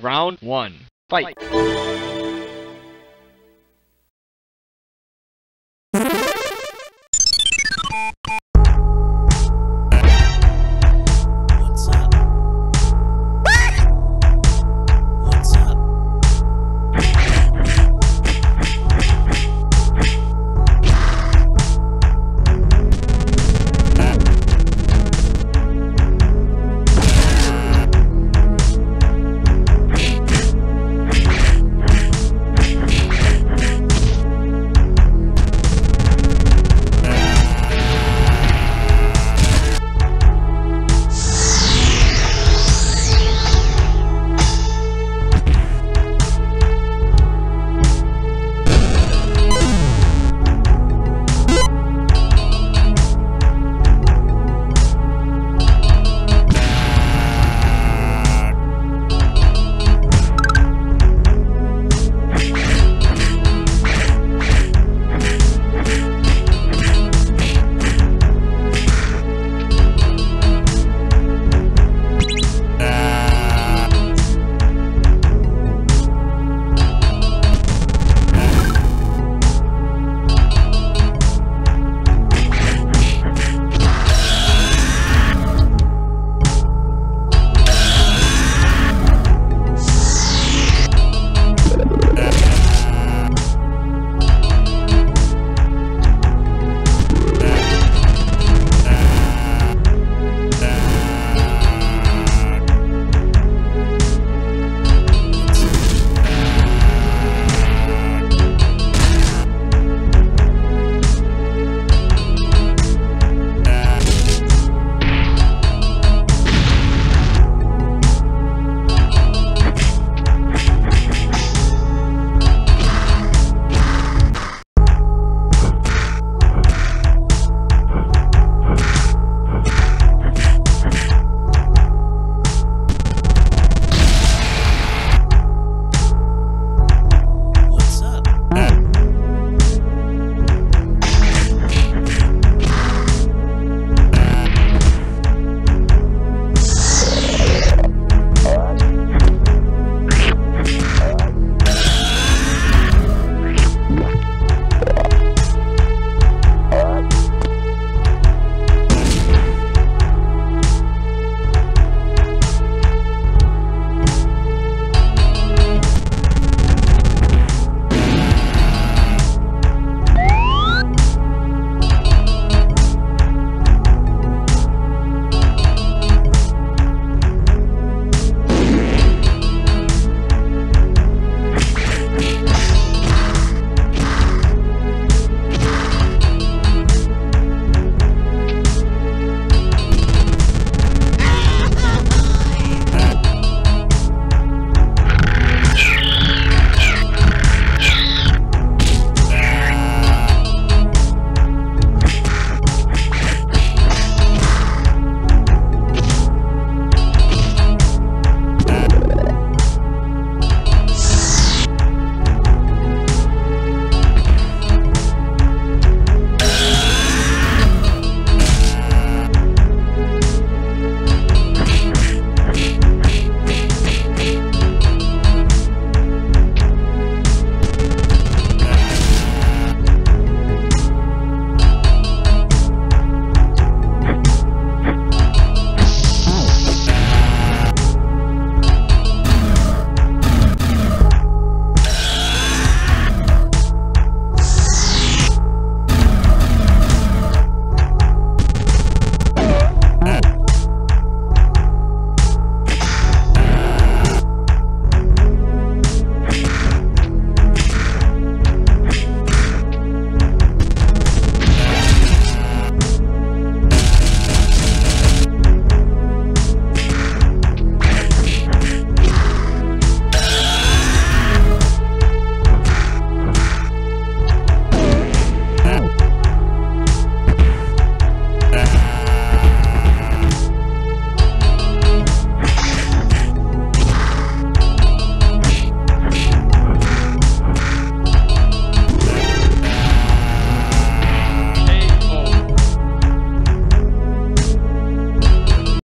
Round 1. Fight!